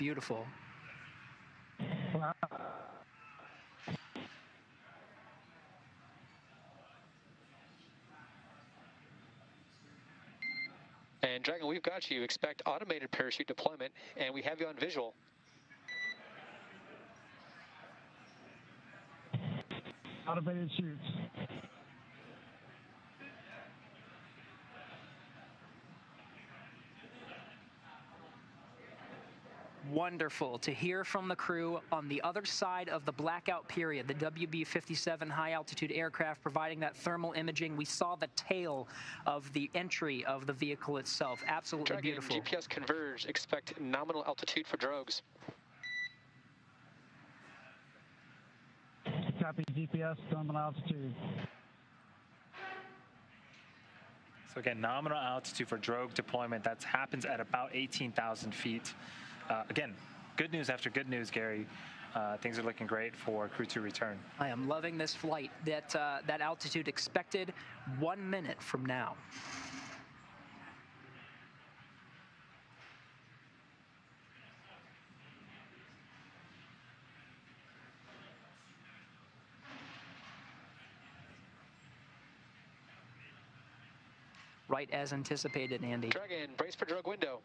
Beautiful, beautiful. Wow. And Dragon, we've got you. Expect automated parachute deployment, and we have you on visual. Automated chutes. Wonderful to hear from the crew on the other side of the blackout period, the WB-57 high altitude aircraft providing that thermal imaging. We saw the tail of the entry of the vehicle itself. Absolutely Dragon, beautiful. GPS converged. Expect nominal altitude for drogues. Copy GPS, nominal altitude. So again, nominal altitude for drogue deployment, that happens at about 18,000 feet. Uh, again, good news after good news, Gary. Uh, things are looking great for Crew 2 return. I am loving this flight. That, uh, that altitude expected one minute from now. Right as anticipated, Andy. Dragon, brace for drogue window.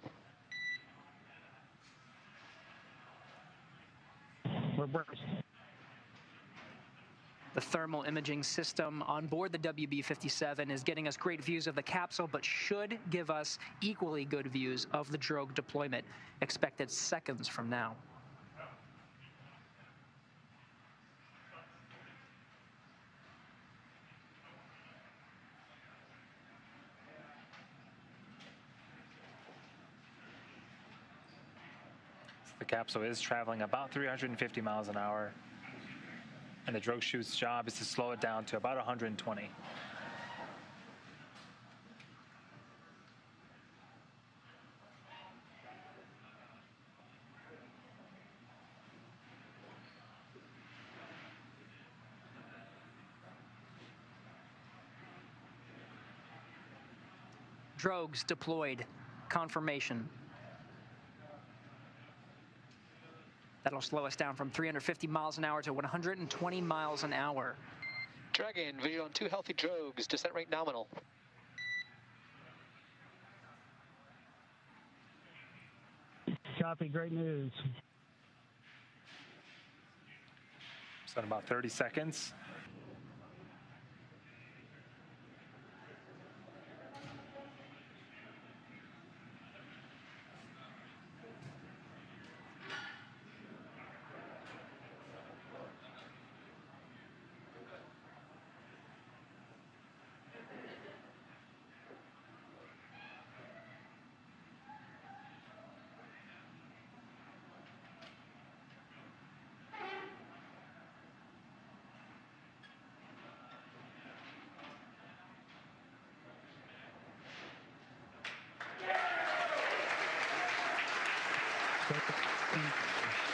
The thermal imaging system on board the WB-57 is getting us great views of the capsule, but should give us equally good views of the drogue deployment expected seconds from now. The capsule is traveling about 350 miles an hour, and the drogue chute's job is to slow it down to about 120. Drogues deployed. Confirmation. That'll slow us down from 350 miles an hour to 120 miles an hour. Dragon, visual on two healthy drogues. Descent rate nominal. Copy, great news. So in about 30 seconds,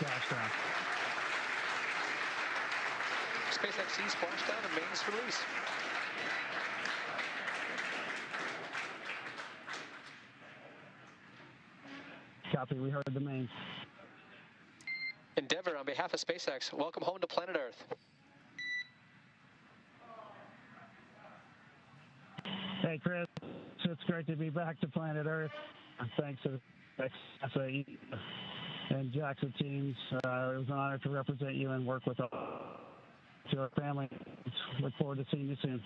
Splashdown. SpaceX C splashdown and mains release. Copy, we heard the main. Endeavour, on behalf of SpaceX, welcome home to planet Earth. Hey, Chris, it's great to be back to planet Earth. Thanks to the SAE and JAXA teams. Uh, it was an honor to represent you and work with all to our family. Look forward to seeing you soon.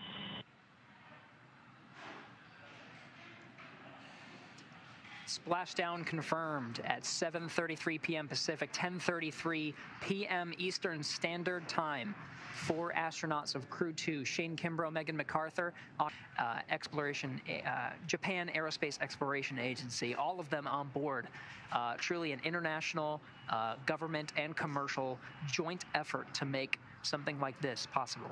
Splashdown confirmed at 7:33 p.m. Pacific, 10:33 p.m. Eastern Standard Time. Four astronauts of Crew 2, Shane Kimbrough, Megan McArthur, uh, Exploration, uh, Japan Aerospace Exploration Agency, all of them on board. Uh, truly an international, uh, government, and commercial joint effort to make something like this possible.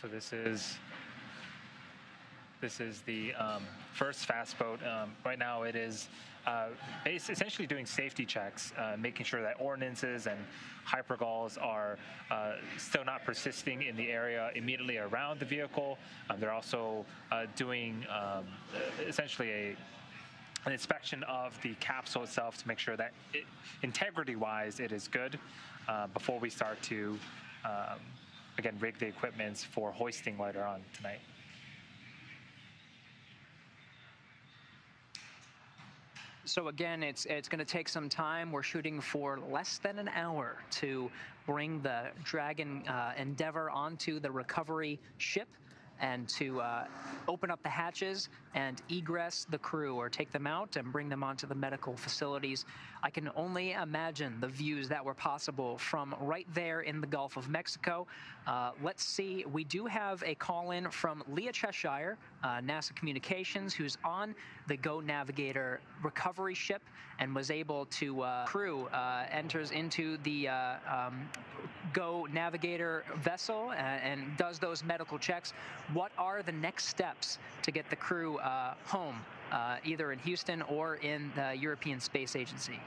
So this is this is the um, first fast boat. Um, right now, it is uh, essentially doing safety checks, uh, making sure that ordinances and hypergols are uh, still not persisting in the area immediately around the vehicle. Um, they're also uh, doing um, essentially a an inspection of the capsule itself to make sure that integrity-wise it is good uh, before we start to um, again rig the equipment for hoisting later on tonight. So again, it's it's going to take some time. We're shooting for less than an hour to bring the Dragon uh, Endeavour onto the recovery ship and to uh, open up the hatches and egress the crew or take them out and bring them onto the medical facilities. I can only imagine the views that were possible from right there in the Gulf of Mexico. Uh, let's see, we do have a call in from Leah Cheshier, uh, NASA Communications, who's on the Go Navigator recovery ship and was able to uh, crew uh, enters into the uh, um, Go Navigator vessel and, and does those medical checks. What are the next steps to get the crew uh, home, uh, either in Houston or in the European Space Agency?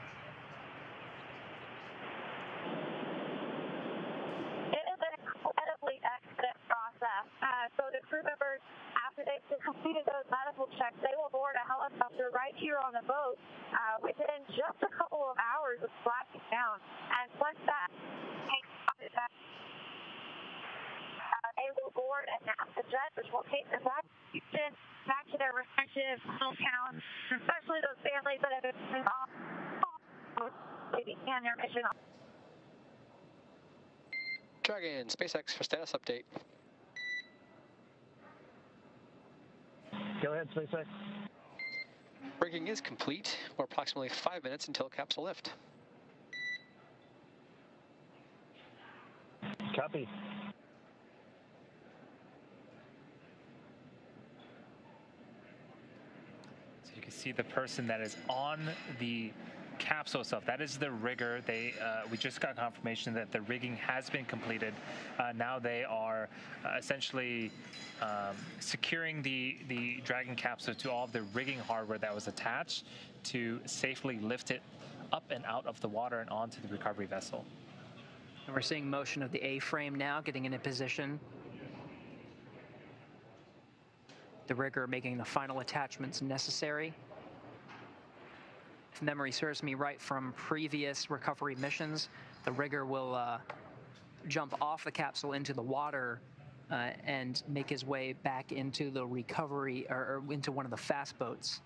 It is an incredibly expedite process. Uh, so the crew members, after they've completed those medical checks, they will board a helicopter right here on the boat uh, within just a couple of hours of splashing down. And once that takes off, uh, they will board a NASA jet, which will take them back to Houston, back to their respective hometowns, especially those families that have been off and their mission. Dragon, SpaceX for status update. Go ahead, SpaceX. Rigging is complete. We're approximately five minutes until capsule lift. Copy. So you can see the person that is on the capsule itself. That is the rigger. They uh, we just got confirmation that the rigging has been completed. Uh, now they are uh, essentially um, securing the the Dragon capsule to all of the rigging hardware that was attached to safely lift it up and out of the water and onto the recovery vessel. And we're seeing motion of the A-frame now, getting into position. The rigger making the final attachments necessary. If memory serves me right from previous recovery missions, the rigger will uh, jump off the capsule into the water uh, and make his way back into the recovery or, or into one of the fast boats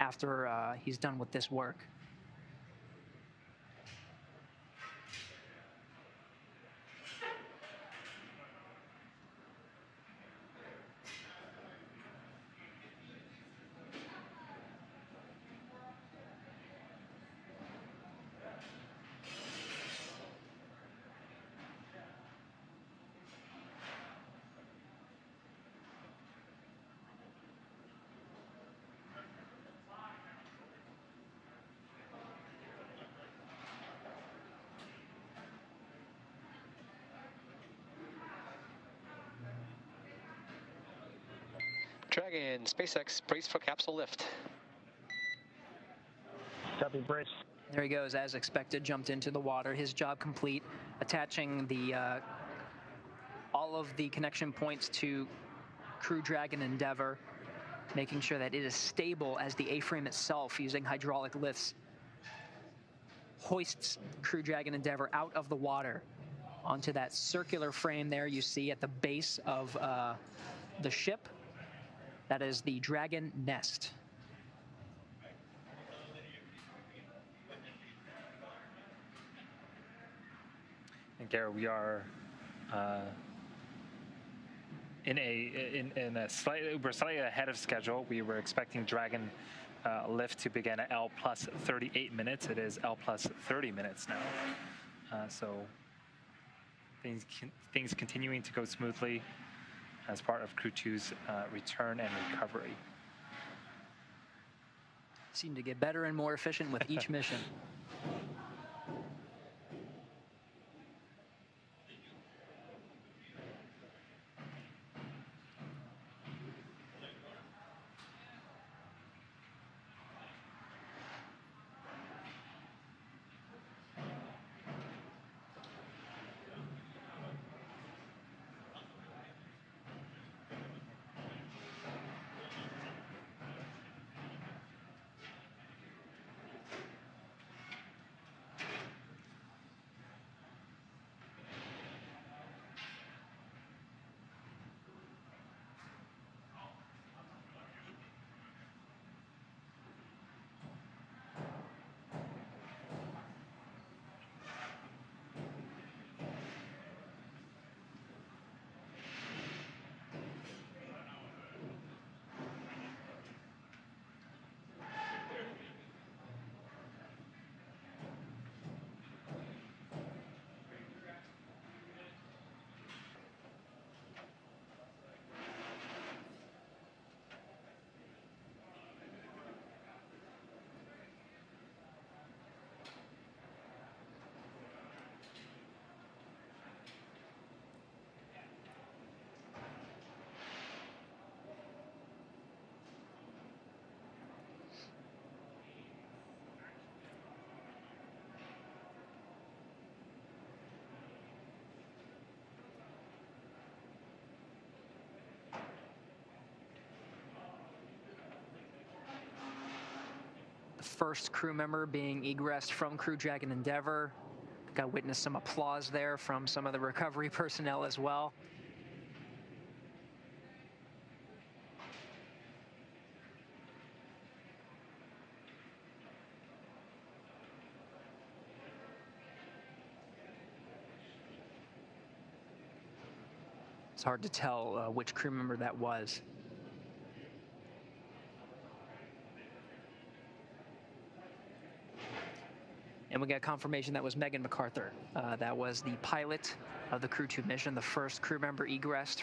after uh, he's done with this work. Dragon, SpaceX, brace for capsule lift. Copy, brace. There he goes, as expected, jumped into the water. His job complete, attaching the uh, all of the connection points to Crew Dragon Endeavour, making sure that it is stable as the A-frame itself using hydraulic lifts. Hoists Crew Dragon Endeavour out of the water onto that circular frame there you see at the base of uh, the ship. That is the Dragon Nest. And Garrett, we are uh, in a in, in a slightly we're slightly ahead of schedule. We were expecting Dragon uh, lift to begin at L plus 38 minutes. It is L plus 30 minutes now. Uh, so things things continuing to go smoothly as part of Crew 2's uh, return and recovery. Seem to get better and more efficient with each mission. The first crew member being egressed from Crew Dragon Endeavour. Got to witness some applause there from some of the recovery personnel as well. It's hard to tell uh, which crew member that was. And we got confirmation that was Megan McArthur. Uh, that was the pilot of the Crew 2 mission, the first crew member egressed